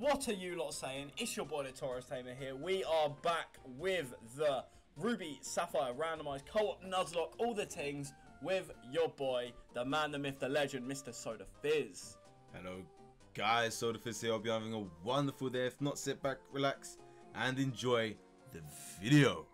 What are you lot saying? It's your boy the Tauros Tamer here. We are back with the Ruby Sapphire randomized co-op Nuzlocke, all the things with your boy, the man, the myth, the legend, Mr. Soda Fizz. Hello, guys. Soda Fizz here. Hope you're having a wonderful day. If not, sit back, relax, and enjoy the video.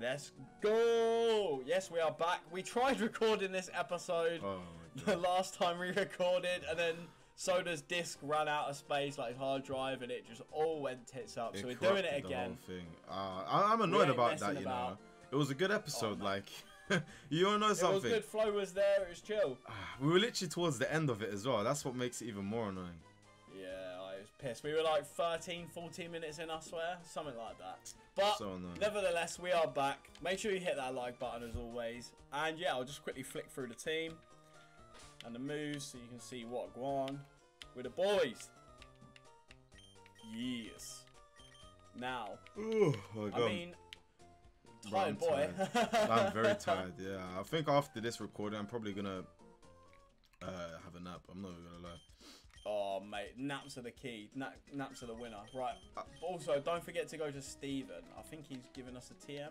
Let's go! Yes, we are back. We tried recording this episode Oh the last time we recorded, and then Soda's disc ran out of space, like his hard drive, and it just all went tits up. so we're doing it corrupted the whole again. thing. Uh, I, I'm annoyed about that. You about. know, it was a good episode. no. Like, you don't know It was good. Flow was there. It was chill. We were literally towards the end of it as well. That's what makes it even more annoying. Yeah, I was pissed. We were like 13, 14 minutes in, I swear. Something like that. But, So nevertheless, we are back. Make sure you hit that like button as always. And yeah, I'll just quickly flick through the team and the moves so you can see what go with the boys. Yes. Now, Oh my god. I mean, Bro, I'm tired boy. tired. I'm very tired. Yeah, I think after this recording, I'm probably gonna uh, have a nap. I'm not gonna lie. Oh, mate, naps are the key. Na- naps are the winner. Right. also, don't forget to go to Steven. I think he's giving us a TM.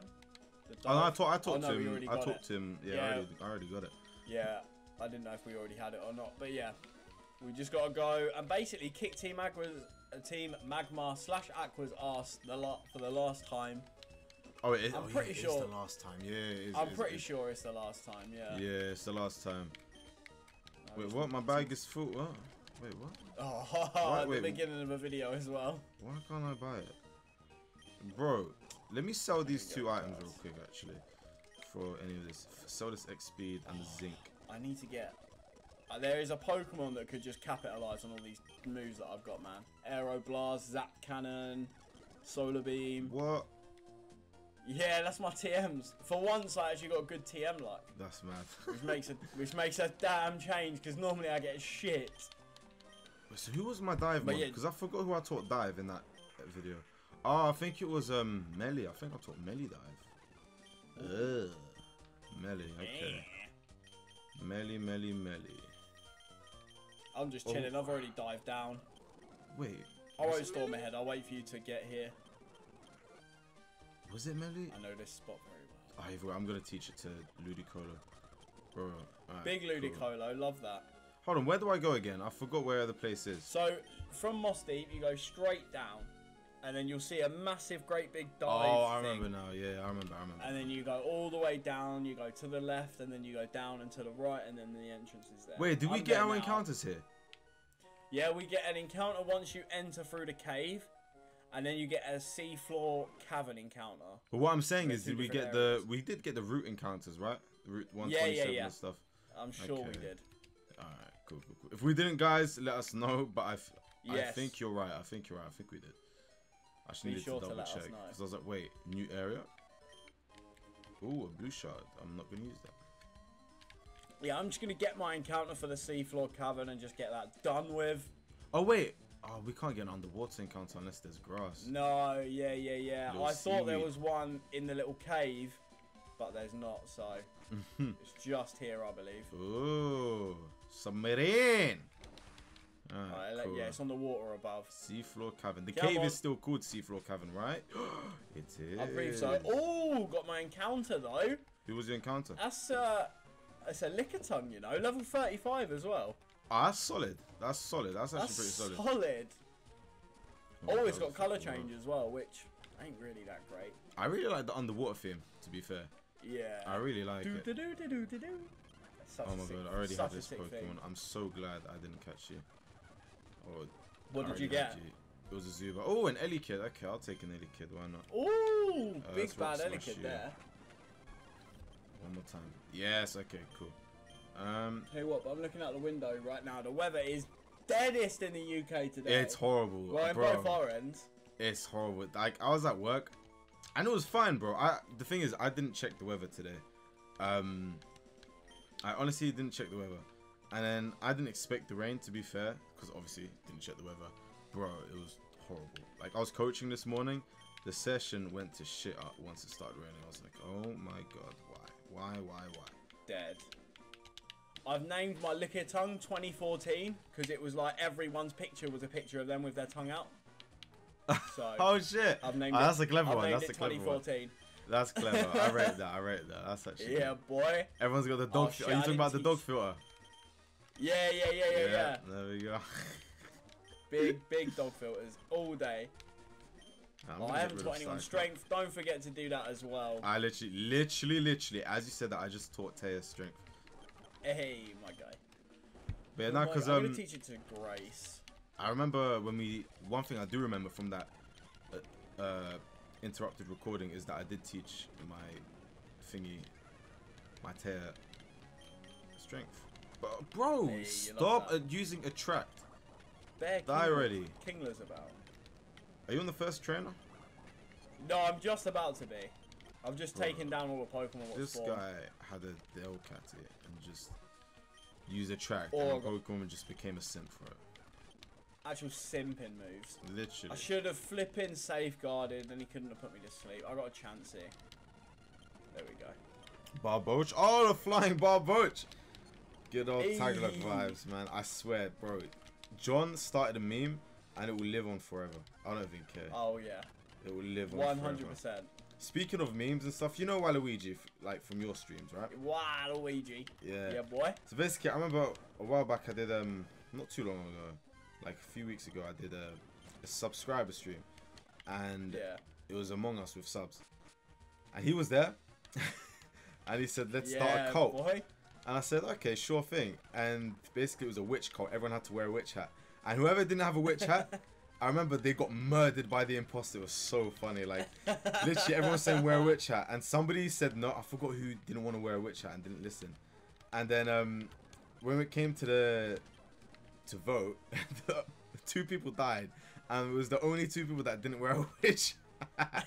Oh, I talked. I talked Oh, no, to him. I talked it. to him. Yeah, Yeah. I, already, I already got it. Yeah, I didn't know if we already had it or not. But yeah, we just got to go and basically kick Team Aqua's, uh, Team Magma slash Aqua's ass the lot for the last time. Oh, it is. I'm oh, yeah, pretty is sure- the last time. Yeah, it is, I'm it is, pretty it sure it's the last time. Yeah. Yeah, it's the last time. I Wait, what? My bag is full. What? Wait, what? Oh, Why- at the beginning of a video as well. Why can't I buy it? Bro, let me sell these two items real quick, actually. For any of this. Sell this X speed and the zinc. I need to get. Uh, there is a Pokemon that could just capitalize on all these moves that I've got, man. Aeroblast, Zap Cannon, Solar Beam. What? Yeah, that's my TMs. For once, I actually got a good TM luck. That's mad. which makes a which makes a damn change because normally I get shit. So who was my dive But mod? yeah- Because I forgot who I taught dive in that video. Oh, I think it was um Melly. I think I taught Melly dive. Ugh. Melly, okay. Melly, Melly, Melly. I'm just Oh. chilling. I've already dived down. Wait, I won't storm ahead. I'll wait for you to get here. was it Melly? I know this spot very well. Oh, way, I'm gonna teach it to Ludicolo. Bro, alright, Big cool. Ludicolo, love that. Hold on, where do I go again? I forgot where the place is. So from Moss Deep, you go straight down, and then you'll see a massive, great big dive. Oh, I thing. remember now. Yeah, I remember. I remember. And then you go all the way down. You go to the left, and then you go down and to the right, and then the entrance is there. Wait, do we I'm get our encounters here? Yeah, we get an encounter once you enter through the cave, and then you get a seafloor cavern encounter. But what I'm saying is, did we get areas. the? We did get the route encounters, right? The route yeah, 127 yeah. and stuff. I'm sure we Okay. did. Alright, cool, cool, cool. If we didn't, guys, let us know. But I, Yes. think you're right. I think you're right. I think we did. I just Be needed sure to to double us check because I was like, wait, new area. Ooh, a blue shard. I'm not gonna use that. Yeah, I'm just gonna get my encounter for the seafloor cavern and just get that done with. Oh wait. Oh, we can't get an underwater encounter unless there's grass. No, yeah, yeah, yeah. Little I thought there was one in the little cave, but there's not. So it's just here, I believe. Ooh, submarine. Like, cool. yeah, it's on the water above. Seafloor cavern. The Come cave on. is still called Seafloor Cavern, right? it is. I believe so. Oh, got my encounter though. Who was the encounter? That's uh, it's a Lickitung, you know, level 35 as well. Ah, that's solid. That's solid. That's actually That's pretty solid. solid. Oh, Oh, it's got color change as well, which ain't really that great. I really like the underwater theme, to be fair. Yeah. I really like do, it. do, do, do, do, do, do. Such Oh my sick- god, I already have this Pokemon. thing. I'm so glad I didn't catch you. Or What did you get? you. It was a Zubat. Oh, an Elekid. Okay, I'll take an Ellie kid. Why not? Ooh, Uh, big bad Elekid you. there. One more time. Yes. Okay. Cool. Um, you what, I'm looking out the window right now. The weather is deadest in the UK today. it's horrible, Well, in bro. both our ends. It's horrible. Like I was at work, and it was fine, bro. I the thing is, I didn't check the weather today. Um, I honestly didn't check the weather, and then I didn't expect the rain. To be fair, because obviously didn't check the weather, bro. It was horrible. Like I was coaching this morning, the session went to shit up once it started raining. I was like, oh my god, why, why, why, why? Dead. I've named my Lickitung 2014 because it was like everyone's picture was a picture of them with their tongue out. So Oh shit! I've named Oh, it. that's a clever I've one. That's a clever one. That's clever. I rate that. I rate that. That's actually. Yeah, boy. Everyone's got the Oh, dog. shit, Are you talking about the dog filter? Yeah, yeah, yeah, yeah, yeah. There we go. Big, big dog filters all day. I'm Oh, I haven't taught anyone strength. Don't forget to do that as well. I literally, literally, literally, as you said that, I just taught Taya strength. Hey, my guy. But yeah, Oh no, because I'm um, gonna teach it to Grace. I remember when we. One thing I do remember from that uh, uh, interrupted recording is that I did teach my thingy, my Taya strength. Bro, Hey, stop using attract. Bear Die King- already. Kingler's about. Are you on the first trainer? No, I'm just about to be. I've just Bro. taken down all the Pokemon. This spawned. guy had a Delcat and just used attract, Or- and Pokemon just became a simp for it. Actual simping moves. Literally. I should have flipping safeguarded, and he couldn't have put me to sleep. I got a Chansey. There we go. Barboach. Oh, the flying Barboach. Good old Hey. Taglock vibes, man. I swear, bro. John started a meme, and it will live on forever. I don't even care. Oh yeah, It will live on one forever. hundred percent. Speaking of memes and stuff, you know Waluigi, like from your streams, right? Waluigi. Yeah. Yeah, boy. So basically, I remember a while back I did um not too long ago, like a few weeks ago, I did a, a subscriber stream, and Yeah. it was Among Us with subs, and he was there, and he said, "Let's yeah, start a cult." boy. And I said, "Okay, sure thing." And basically, it was a witch cult. Everyone had to wear a witch hat, and whoever didn't have a witch hat. I remember they got murdered by the imposter. It was so funny. Like, literally, everyone was saying wear a witch hat, and somebody said no. I forgot who didn't want to wear a witch hat and didn't listen. And then um, when it came to the to vote, the, two people died, and it was the only two people that didn't wear a witch. hat.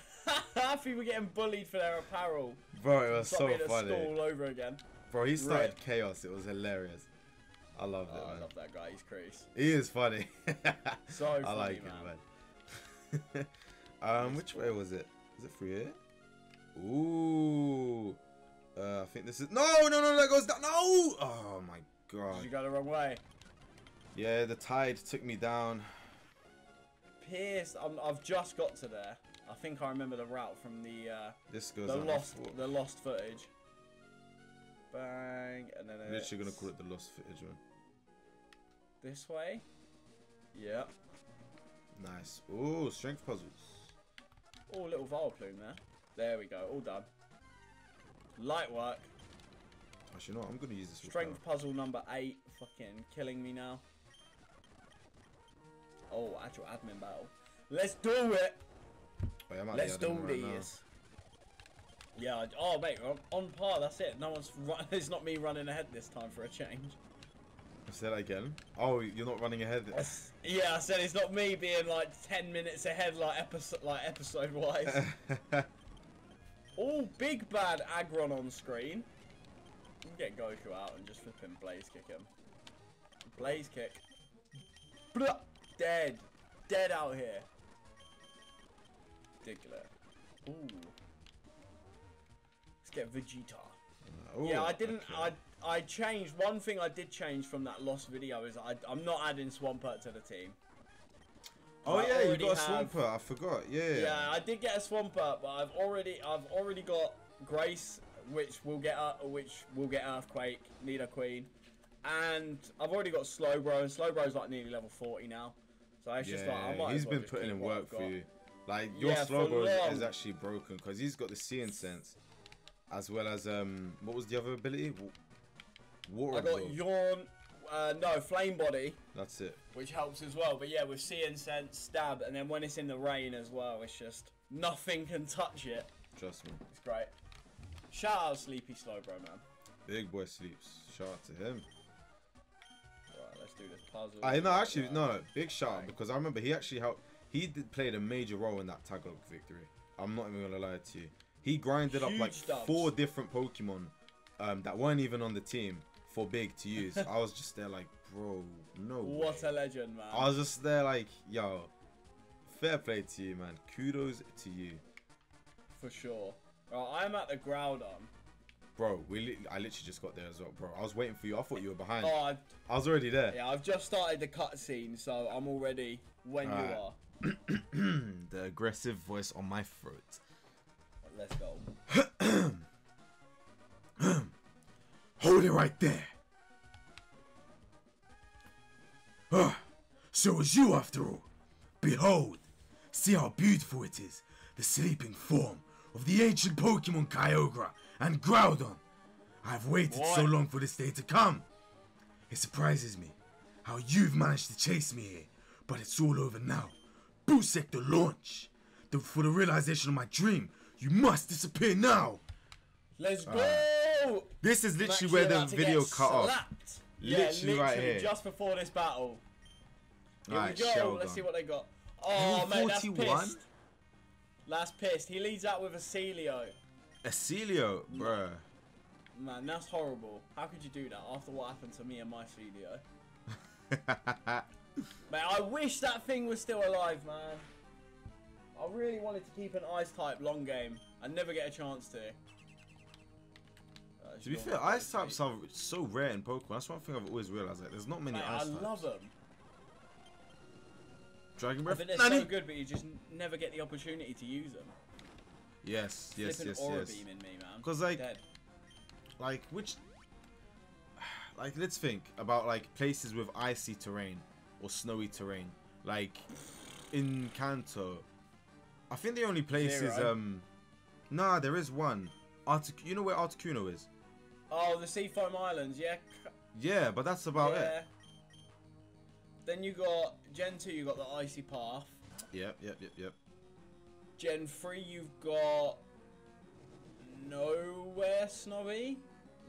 People getting bullied for their apparel. Bro, it was so funny. school all over again. Bro, he started chaos. It was hilarious. I loved Oh, it, I love that guy. He's crazy. He is funny. So I funny, like man. it, man. um, which way was it? Is it through here? Ooh. Uh, I think this is. No, no, no, that goes down. No! Oh my god. you go the wrong way? Yeah, the tide took me down. Pierce, I'm, I've just got to there. I think I remember the route from the uh, This goes the lost the lost footage. Bang, and then I'm literally gonna call it the lost footage one. this way. Yep. Nice. Ooh, strength puzzles. Oh, little Vileplume there. There we go. All done. Light work. Actually, no, I'm gonna use this. Strength puzzle number eight. Fucking killing me now. Oh, actual admin battle. Let's do it. power. Oh, Let's do right now. Yeah. Oh, mate, on, on par. That's it. No one's. Run, it's not me running ahead this time for a change. Say that again. Oh, you're not running ahead. Yeah, I said it's not me being like ten minutes ahead, like episode, like episode wise. oh, big bad Aggron on screen. Get Goku out and just flip him, blaze kick him. Blaze kick. Blah! Dead, dead out here. Diglett. Ooh. Let's get Vegeta. Ooh, yeah, I didn't. okay. I I changed one thing. I did change from that lost video is I I'm not adding Swampert to the team. Oh I yeah, you got a have- Swampert. I forgot. Yeah. Yeah, I did get a Swampert, but I've already I've already got Grace, which will get uh, which will get Earthquake, Nidoqueen, and I've already got Slowbro, and Slowbro's like nearly level 40 now. So it's just like I Yeah, might he's well been putting in work for you. Like your Yeah, Slowbro is long. actually broken because he's got the seeing sense, as well as um, what was the other ability? Wa- Water I got. Yawn, uh, no Flame Body, That's it. which helps as well. But yeah, with Seeing Sense, Stab, and then when it's in the rain as well, it's just nothing can touch it. Trust me. It's great. Shout out Sleepy Slowbro, man. Big boy sleeps. Shout out to him. Right, let's do this puzzle. I no, actually no, no. Big shout out because I remember he actually helped. He did played a major role in that Tagalog victory. I'm not even gonna lie to you. He grinded up like dubs. four different Pokemon um, that weren't even on the team for Big to use. I was just there like, bro, no. What way. a legend, man. I was just there like, yo, fair play to you, man. Kudos to you. For sure. Right, I'm at the Groudon. Bro, we li- I literally just got there as well, bro. I was waiting for you. I thought you were behind. Oh, I, I was already there. yeah, I've just started the cutscene, so I'm already when you Alright. are. the aggressive voice on my throat. Let's go. Hold it right there. Ah, so it's you after all. Behold, see how beautiful it is, the sleeping form of the ancient Pokemon Kyogre and Groudon. I've waited so long for this day to come. It surprises me how you've managed to chase me here, but it's all over now. Boot sector launch. The, for the realization of my dream, you must disappear now. Let's uh, go. This is literally where the video cut off. Yeah, Literally right here. just before this battle. Here Alright, we go. Sheldon. Let's see what they got. Oh, man, that's pissed. That's pissed. He leads out with a Sealeo. Acilio, bruh. Man, that's horrible. How could you do that after what happened to me and my Sealeo? Man, I wish that thing was still alive, man. I really wanted to keep an ice type long game. I never get a chance to. Uh, to be fair, ice types are so rare in Pokemon. That's one thing I've always realized. Like, there's not many Mate, ice I types. love them. Dragon I Breath. think they're so good, but you just never get the opportunity to use them. Yes, yes, Flipping yes, aura yes. beam in me, man. 'Cause, like, Dead. Like which? Like let's think about like places with icy terrain or snowy terrain. Like in Kanto, I think the only place is um. Nah, there is one. Artic- you know where Articuno is? Oh, the Seafoam Islands, yeah. Yeah, but that's about yeah. it. Then you got Gen 2, you got the Icy Path. Yep, yep, yep, yep. Gen 3, you've got Nowhere Snowy.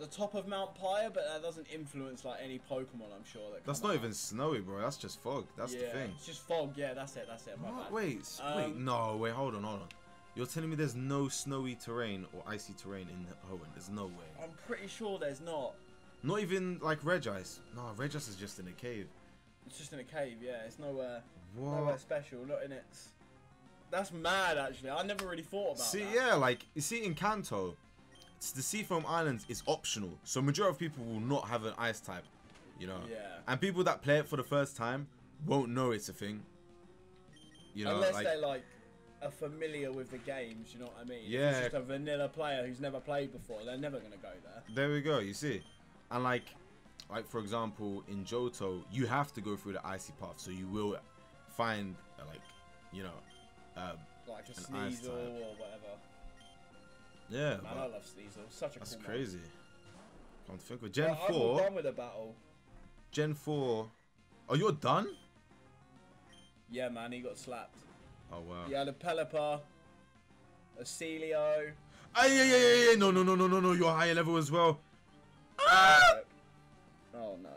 The top of Mount Pyre, but that doesn't influence like any Pokemon, I'm sure. That That's not out. even snowy, bro. That's just fog. That's yeah, the thing. It's just fog, yeah, that's it, that's it. My What? bad. Wait, s- wait, Um, no, wait, hold on, hold on. You're telling me there's no snowy terrain or icy terrain in Hoenn? There's no way. I'm pretty sure there's not. Not even like Regice. No, Regice is just in a cave. It's just in a cave, yeah. It's nowhere, nowhere What? special, not in its. That's mad, actually. I never really thought about See, that. yeah, like you see in Kanto, the Seafoam Islands is optional, so majority of people will not have an ice type, you know. Yeah. And people that play it for the first time won't know it's a thing. You know, Unless like they're like are familiar with the games, you know what I mean? If Yeah. It's just a vanilla player who's never played before. They're never gonna go there. there we go. You see, and like, like for example, in Johto, you have to go through the icy path, so you will find uh, like, you know, uh, Like a An ice Sneasel type. or whatever. Yeah. Man, I love Sneasel. Such a that's cool crazy. Come to think of. Gen 4. I'm done with the battle. Gen four. Oh, you're done? Yeah, man, he got slapped. Oh wow. He had a Pelipper, a Sealeo. Ah, yeah, yeah, yeah, yeah. No, no, no, no, no, no. You're higher level as well. Ah! Oh no.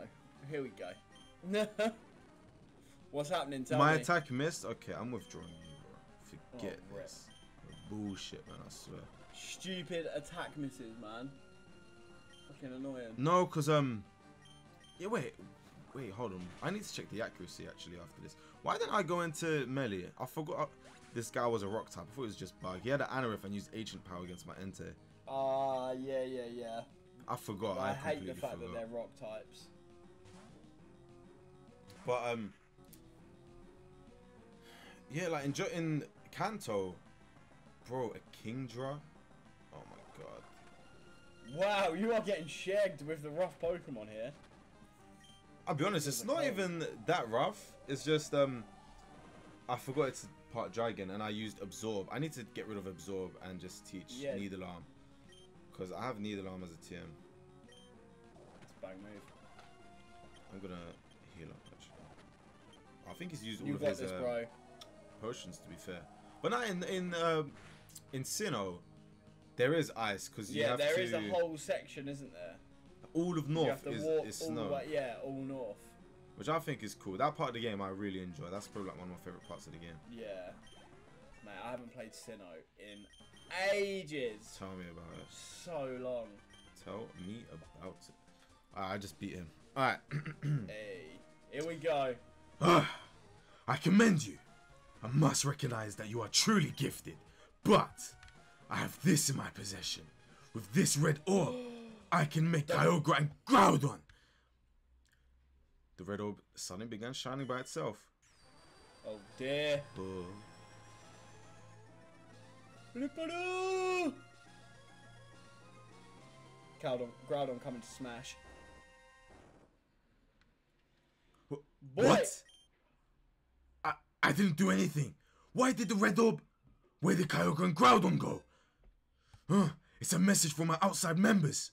Here we go. No. What's happening? Tell My me. attack missed. Okay, I'm withdrawing you, bro. Forget Oh, this. Bullshit, man. I swear. Stupid attack misses, man. Fucking annoying. No, cause um. Yeah, wait, wait, hold on. I need to check the accuracy actually after this. Why didn't I go into melee? I forgot. This guy was a rock type. I thought it was just bug. He had an Anorith and used ancient power against my Entei. Ah, yeah, yeah, yeah. I forgot. I, I, hate the fact forgot. that they're rock types. But um, yeah, like in in Kanto, bro, a Kingdra. Oh my god. Wow, you are getting shagged with the rough Pokemon here. I'll be honest, it's not even that rough. It's just um, I forgot it's part dragon, and I used absorb. I need to get rid of absorb and just teach Yeah. needle arm, because I have needle arm as a TM. It's a bang move. I'm gonna heal up actually. I think he's used all You of his this, uh, potions to be fair, but not in in um, in Sinnoh. There is ice because you Yeah, have there to. is a whole section, isn't there? all of you North have to is, walk is all snow, way. Yeah, all north. which I think is cool. That part of the game I really enjoy. That's probably like one of my favorite parts of the game. Yeah. Mate, I haven't played Sinnoh in ages. Tell me about it. So long. Tell me about it. I just beat him. Alright. Hey, here we go. I commend you. I must recognize that you are truly gifted. But I have this in my possession. With this red orb, I can make Kyogre and Groudon. The red orb suddenly began shining by itself. Oh dear. Oh. Flipperoo! Groudon, Groudon coming to smash. Wh- Boy! What? I, I didn't do anything. Why did the red orb? Where did Kyogre and Groudon go? Huh? It's a message from my outside members.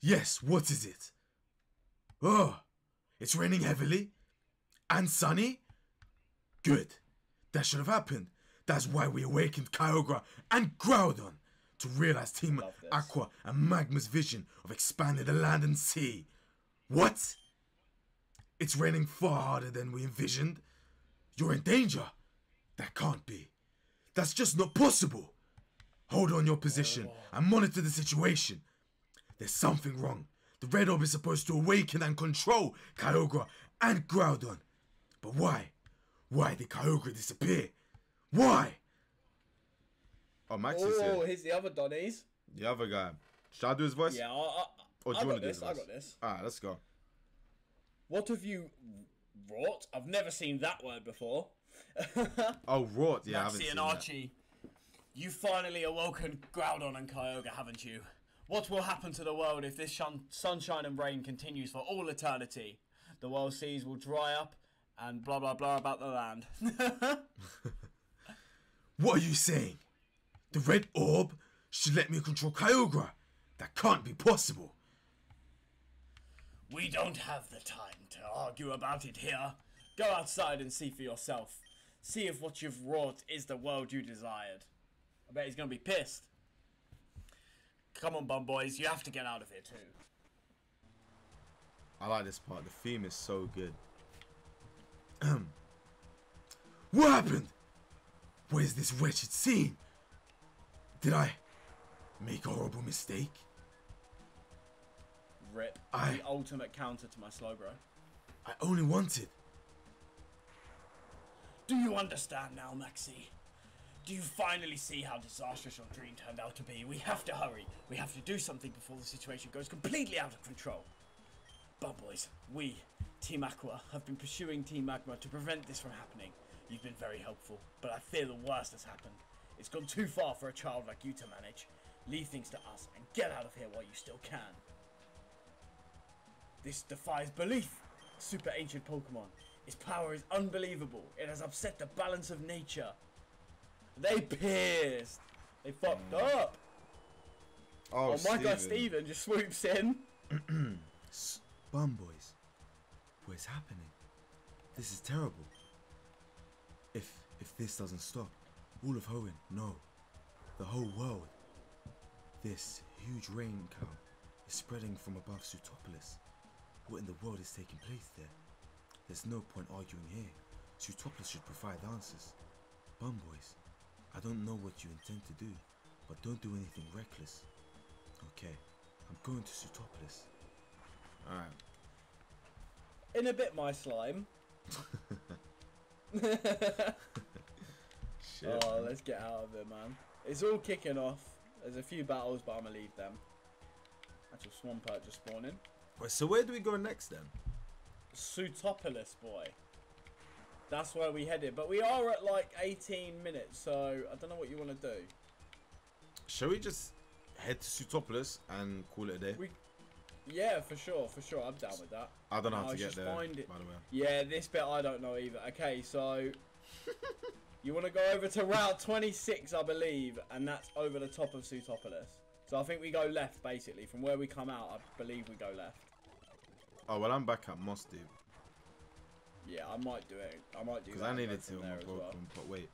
Yes, what is it? Oh, it's raining heavily? And sunny? Good. That should have happened. That's why we awakened Kyogre and Groudon to realize Team Aqua and Magma's vision of expanding the land and sea. What? It's raining far harder than we envisioned. You're in danger. That can't be. That's just not possible. Hold on your position and monitor the situation. There's something wrong. The red orb is supposed to awaken and control Kyogre and Groudon. But why? Why did Kyogre disappear? Why? Oh, Max is here. Oh, here. here's the other Donnies. The other guy. Should I do his voice? Yeah, I, I, Or do I you got want to do this. his I got this. Alright, let's go. What have you wrought? I've never seen that word before. Oh, wrought. Yeah, I haven't seen and that. Archie, you finally awoken Groudon and Kyogre, haven't you? What will happen to the world if this shun- sunshine and rain continues for all eternity? The world seas will dry up, and blah blah blah about the land. What are you saying? The red orb should let me control Kyogre. That can't be possible. we don't have the time to argue about it here. Go outside and see for yourself. See if what you've wrought is the world you desired. I bet he's gonna be pissed. Come on, bum boys, you have to get out of here too. I like this part. The theme is so good. what happened? What is this wretched scene? Did I make a horrible mistake? Rip. I- The ultimate counter to my Slowbro. I only wanted. Do you understand now, Maxie? Do you finally see how disastrous your dream turned out to be? We have to hurry. We have to do something before the situation goes completely out of control. But boys, we, Team Aqua, have been pursuing Team Magma to prevent this from happening. You've been very helpful, but I fear the worst has happened. It's gone too far for a child like you to manage. Leave things to us and get out of here while you still can. This defies belief. Super ancient Pokemon. Its power is unbelievable. It has upset the balance of nature. They pissed. They fucked mm. up. Oh, Oh, my guy Steven just swoops in. Bum boys. What is happening? This is terrible. If if this doesn't stop, all of Hoenn, no, the whole world. This huge rain cow is spreading from above Sootopolis. What in the world is taking place there? There's no point arguing here. Sootopolis should provide answers. Bum boys, I don't know what you intend to do, but don't do anything reckless. Okay, I'm going to Sootopolis. Alright. In a bit, my slime. Shit. Oh, let's get out of it, man. It's all kicking off. There's a few battles, but I'm gonna leave them. Actual Swampert just spawning. Wait, so where do we go next then? Sootopolis, boy. That's where we headed. But we are at like 18 minutes, so I don't know what you want to do. Shall we just head to Sootopolis and call it a day? We, yeah, for sure, for sure. I'm down with that. I don't know how to get there, find it. by the way. Yeah, this bit I don't know either. Okay, so you want to go over to Route 26, I believe, and that's over the top of Sootopolis. So I think we go left, basically. From where we come out, I believe we go left. Oh, well, I'm back at Moss. Yeah, I might do it. I might do it. Because I needed to on my there as Pokemon, well. but wait.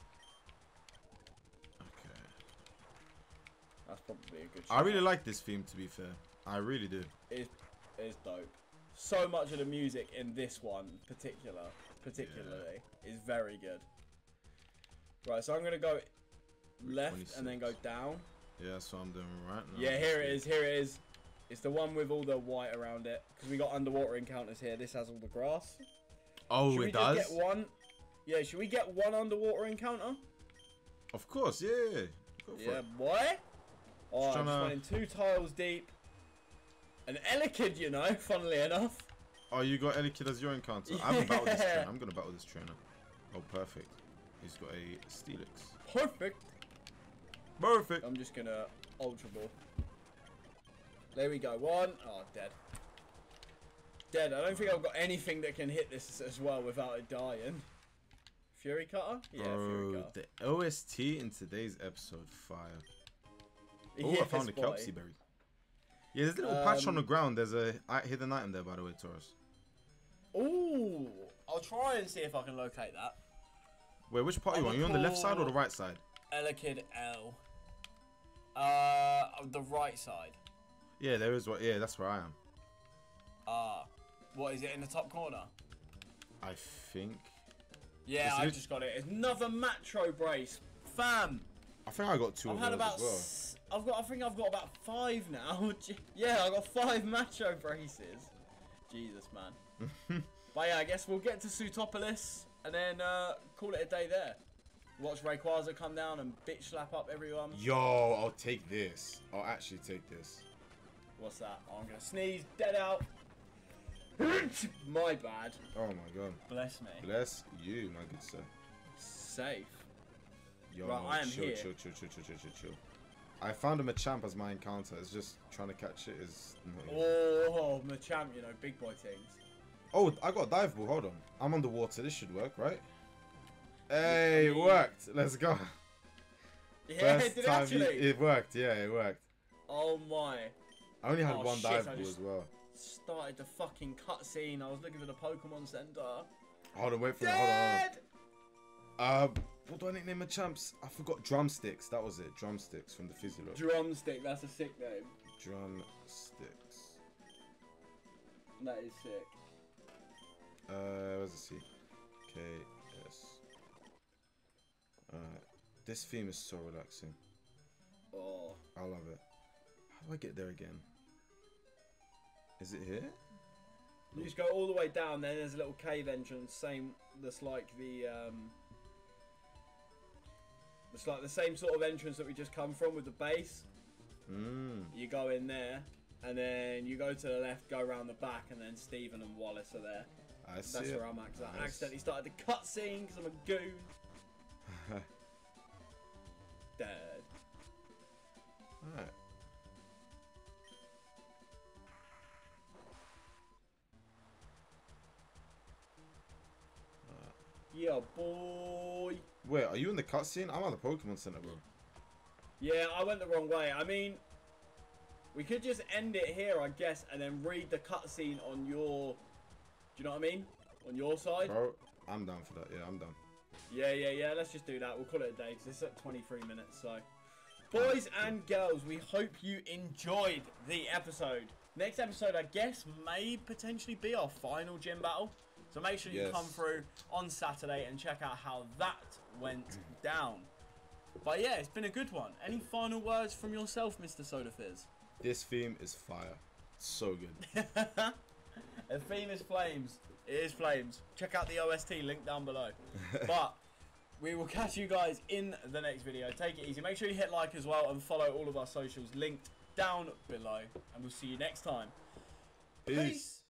Okay. That's probably a good. I really like this theme, to be fair. I really do. It's, it's dope. So much of the music in this one, particular, particularly, is very good. Right, so I'm gonna go left and then go down. Yeah, that's what I'm doing right now. Yeah, here it is. Here it is. It's the one with all the white around it because we got underwater encounters here. This has all the grass. Oh, should it does? one? Yeah, should we get one underwater encounter? Of course, yeah. Go Yeah, boy. Oh, I just tryna- two tiles deep. An Elekid, you know, funnily enough. Oh, you got Elekid as your encounter. Yeah. I haven't battled this trainer. I'm gonna battle this trainer. Oh, perfect. He's got a Steelix. Perfect. Perfect. I'm just gonna Ultra Ball. There we go. One. Oh, dead. Dead. I don't think I've got anything that can hit this as well without it dying. Fury Cutter? Yeah, Fury Bro, Cutter. the OST in today's episode, fire. Oh, Yes, I found a boy. Berry. Yeah, there's a little patch on the Um, ground. There's a hidden item there, by the way, Tauros. Ooh. I'll try and see if I can locate that. Wait, which part are you on? You on the left side or the right side? Elekid L. Uh, the right side. Yeah, there is what. Yeah, that's where I am. Ah. what is it in the top corner? I think. Yeah, I just got it. It's another Macho Brace. Fam. I think I got 2 I've of had those about. well. I've got. I think I've got about five now. Yeah, I got five macho braces. Jesus, man. but yeah, I guess we'll get to Sootopolis and then uh, call it a day there. Watch Rayquaza come down and bitch slap up everyone. Yo, I'll take this. I'll actually take this. What's that? Oh, I'm gonna sneeze. Dead out. My bad. Oh my god. Bless me. Bless you, my good sir. Safe. Yo, Right, I am chill, here. chill, chill, chill, chill, chill, chill, chill. I found him a champ as my encounter. It's just trying to catch it is not easy. Oh, Machamp, you know, big boy things. Oh, I got a dive ball. Hold on. I'm underwater. This should work, right? Hey, it worked. Let's go. Yeah, First did it time actually? it worked. Yeah, it worked. Oh my. I only had Oh, one shit, dive ball as well. Started the fucking cutscene. I was looking for the Pokemon Center. Hold on, wait for it. Hold on. Uh, what do I nickname my champs? I forgot drumsticks. That was it. Drumsticks from the Physiology. Drumstick, that's a sick name. Drumsticks. That is sick. Uh, where's the C? K S. Alright. This theme is so relaxing. Oh. I love it. How do I get there again? Is it here? You just go all the way down, then there's a little cave entrance, same that's like the um it's like the same sort of entrance that we just come from with the base. Mmm. You go in there, and then you go to the left, go around the back, and then Steven and Wallace are there. I see That's it. where I'm at, 'cause I Nice. accidentally started the cutscene because I'm a goon. Dead. Alright. Yeah, boy. Wait, are you in the cutscene? I'm at the Pokemon Center, bro. Yeah, I went the wrong way. I mean, we could just end it here, I guess, and then read the cutscene on your. Do you know what I mean? On your side. Bro, I'm down for that. Yeah, I'm down. Yeah, yeah, yeah. Let's just do that. We'll call it a day because it's at 23 minutes. So, boys and girls, we hope you enjoyed the episode. Next episode, I guess, may potentially be our final gym battle. So make sure you Yes. come through on Saturday and check out how that went down. But yeah, it's been a good one. Any final words from yourself, Mr. Soda Fizz? This theme is fire. So good. the theme is flames. It is flames. Check out the OST link down below. but we will catch you guys in the next video. Take it easy. Make sure you hit like as well and follow all of our socials linked down below. And we'll see you next time. Peace.